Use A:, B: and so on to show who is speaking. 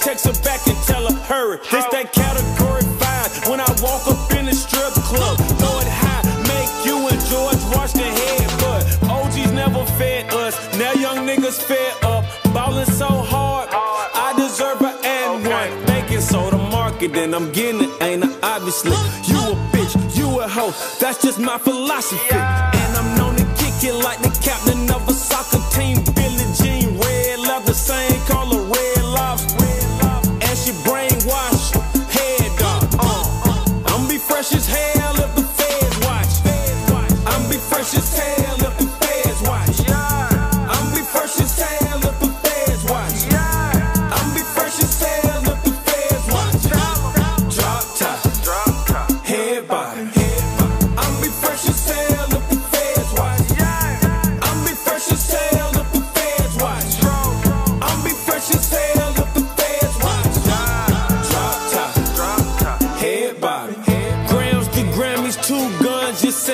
A: text me, I text her back and tell her hurry. This that category five. When I walk up in the strip club, throw it high, make you and George wash their head. But OGs never fed us. Now young niggas fed up, ballin' so hard. I deserve an and one. Thinking so the market, then I'm getting it, ain't I? Obviously, you a bitch, you a hoe. That's just my philosophy. And I'm known to kick it like the captain fresh as hell if the feds watch. I'm be fresh as hell two guns, just